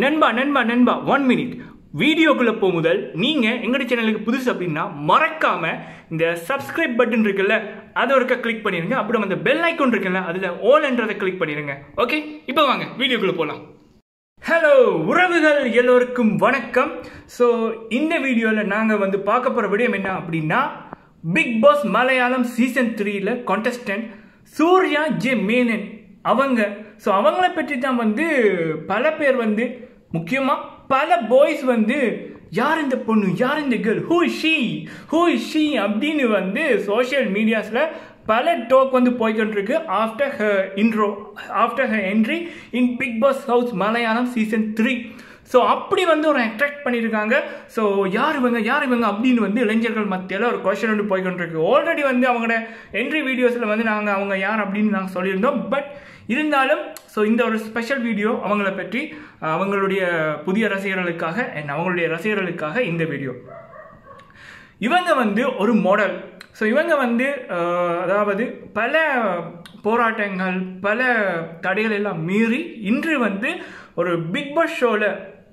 நண்பா நண்பா நண்பா ஒன் மினிட் வீடியோக்குள்ள போக முதல் நீங்க எங்கட சேனலுக்கு புதுசு அப்படின்னா மறக்காம இந்த சப்ஸ்கிரைப் பட்டன் இருக்குல்ல அதை ஒருக்க கிளிக் பண்ணிருங்க. அப்புறம் அந்த பெல் ஐக்கோன் இருக்குல்ல அதுல all என்றதை கிளிக் பண்ணிருங்க. ஓகே இப்போ வாங்க வீடியோக்குள்ள போலாம். ஹலோ உறவுகள் எல்லோருக்கும் வணக்கம். ஸோ இந்த வீடியோவில் நாங்கள் வந்து பார்க்க போகிற விடயம் என்ன அப்படின்னா பிக் பாஸ் மலையாளம் சீசன் த்ரீல கான்டெஸ்டன்ட் சூர்யா ஜே மேனன் அவங்க ஸோ அவங்கள பற்றி தான் வந்து பல பேர் வந்து முக்கியமாக பல பாய்ஸ் வந்து யார் இந்த பொண்ணு? யார் இந்த girl who she who she அப்படின்னு வந்து சோஷியல் மீடியாஸில் பல டோக் வந்து போய்கிட்டுருக்கு after her intro after her entry in Bigg Boss house Malayalam season three so அப்படி வந்து ஒரு அட்ராக்ட் பண்ணியிருக்காங்க. ஸோ யார் இவங்க? யார் இவங்க? அப்படின்னு வந்து இளைஞர்கள் மத்தியில் ஒரு கொஸ்டின் வந்து போய்கொண்டிருக்கு. ஆல்ரெடி வந்து அவங்களோட என்ட்ரி வீடியோஸில் வந்து நாங்கள் அவங்க யார் அப்படின்னு நாங்கள் சொல்லியிருந்தோம். பட் இருந்தாலும் ஸோ இந்த ஒரு ஸ்பெஷல் வீடியோ அவங்கள பற்றி அவங்களுடைய புதிய ரசிகர்களுக்காக அண்ட் அவங்களுடைய ரசிகர்களுக்காக இந்த வீடியோ இவங்க வந்து ஒரு மாடல் ஸோ இவங்க வந்து அதாவது பல போராட்டங்கள் பல தடைகள் எல்லாம் மீறி இன்று வந்து ஒரு பிக் பாஸ் ஷோவில்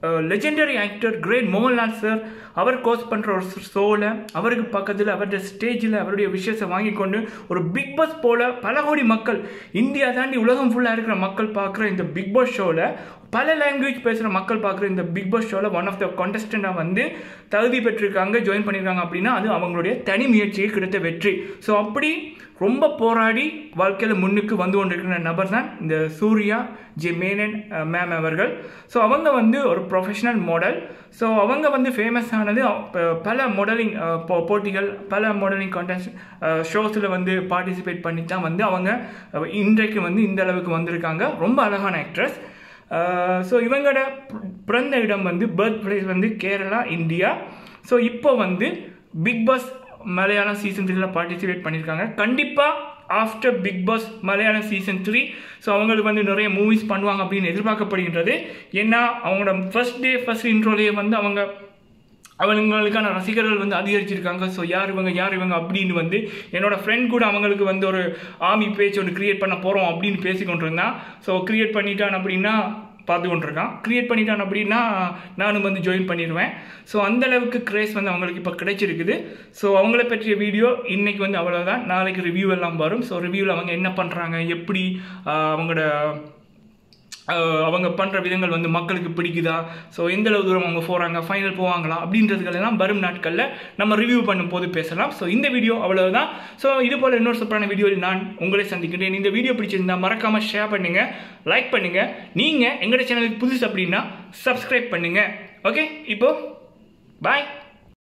legendary actor great Mohanlal sir அவர் கோஸ் பண்ணுற ஒரு ஷோவில் அவருக்கு பக்கத்தில் அவருடைய ஸ்டேஜில் அவருடைய விஷயத்தை வாங்கி கொண்டு ஒரு பிக் பாஸ் போல் பல கோடி மக்கள் இந்தியா தாண்டி உலகம் ஃபுல்லாக இருக்கிற மக்கள் பார்க்குற இந்த பிக் பாஸ் ஷோவில் பல லாங்குவேஜ் பேசுகிற மக்கள் பார்க்குற இந்த பிக் பாஸ் ஷோவில் ஒன் ஆஃப் த கான்டெஸ்டண்ட்டாக வந்து தகுதி பெற்றிருக்காங்க ஜாயின் பண்ணியிருக்காங்க அப்படின்னா அது அவங்களுடைய தனி முயற்சியை கிடைத்த வெற்றி. ஸோ அப்படி ரொம்ப போராடி வாழ்க்கையில் முன்னுக்கு வந்து கொண்டிருக்கிற நபர் தான் இந்த சூர்யா ஜே மேனன் மேம் அவர்கள். ஸோ அவங்க வந்து ஒரு ப்ரொஃபஷனல் மாடல் ஸோ அவங்க வந்து ஃபேமஸ் ஆனது பல மாடலிங் போட்டிகள் பல மாடலிங் கான்டெஸ்ட் ஷோஸில் வந்து பார்ட்டிசிபேட் பண்ணி தான் வந்து அவங்க இன்றைக்கு வந்து இந்த அளவுக்கு வந்திருக்காங்க. ரொம்ப அழகான ஆக்ட்ரஸ் ஸோ இவங்களோட பிறந்த இடம் வந்து பர்த் பிளேஸ் வந்து கேரளா இந்தியா. ஸோ இப்போ வந்து பிக் பாஸ் மலையாளம் சீசன் த்ரீல பார்ட்டிசிபேட் பண்ணியிருக்காங்க கண்டிப்பாக after Bigg Boss Malayalam season three so அவங்களுக்கு வந்து நிறைய மூவிஸ் பண்ணுவாங்க அப்படின்னு எதிர்பார்க்கப்படுகின்றது. ஏன்னா அவங்களோட ஃபர்ஸ்ட் டே ஃபர்ஸ்ட் இன்ட்ரோலேயே வந்து அவங்க அவங்களுக்கான ரசிகர்கள் வந்து அதிகரிச்சிருக்காங்க. ஸோ யார் இவங்க யார் இவங்க அப்படின்னு வந்து என்னோட ஃப்ரெண்ட் கூட அவங்களுக்கு வந்து ஒரு ஆமி பேஜ் ஒன்று கிரியேட் பண்ண போகிறோம் அப்படின்னு பேசிக்கொண்டிருந்தான் ஸோ கிரியேட் பண்ணிட்டான் அப்படின்னா பார்த்து கொண்டிருக்கான் கிரியேட் பண்ணிட்டான் அப்படின்னா நானும் வந்து ஜாயின் பண்ணிடுவேன் ஸோ அந்த அளவுக்கு கிரேஸ் வந்து அவங்களுக்கு இப்போ கிடைச்சிருக்குது. ஸோ அவங்கள பற்றிய வீடியோ இன்றைக்கி வந்து அவ்வளோதான் நாளைக்கு ரிவ்யூ எல்லாம் வரும். ஸோ ரிவ்யூவில் அவங்க என்ன பண்ணுறாங்க எப்படி அவங்களோட அவங்க பண்ணுற விதங்கள் வந்து மக்களுக்கு பிடிக்குதா? ஸோ எந்தளவு தூரம் அவங்க போகிறாங்க ஃபைனல் போவாங்களா? அப்படின்றதுக்கெல்லாம் வரும் நாட்களில் நம்ம ரிவ்யூ பண்ணும்போது பேசலாம். ஸோ இந்த வீடியோ அவ்வளவுதான். ஸோ இது போல் இன்னொரு சூப்பரான வீடியோவில் நான் உங்களை சந்திக்கிறேன் இந்த வீடியோ பிடிச்சிருந்தா மறக்காமல் ஷேர் பண்ணுங்கள் லைக் பண்ணுங்கள் நீங்கள் எங்களோட சேனலுக்கு புதுசு அப்படின்னா சப்ஸ்கிரைப் பண்ணுங்கள் ஓகே இப்போது பாய்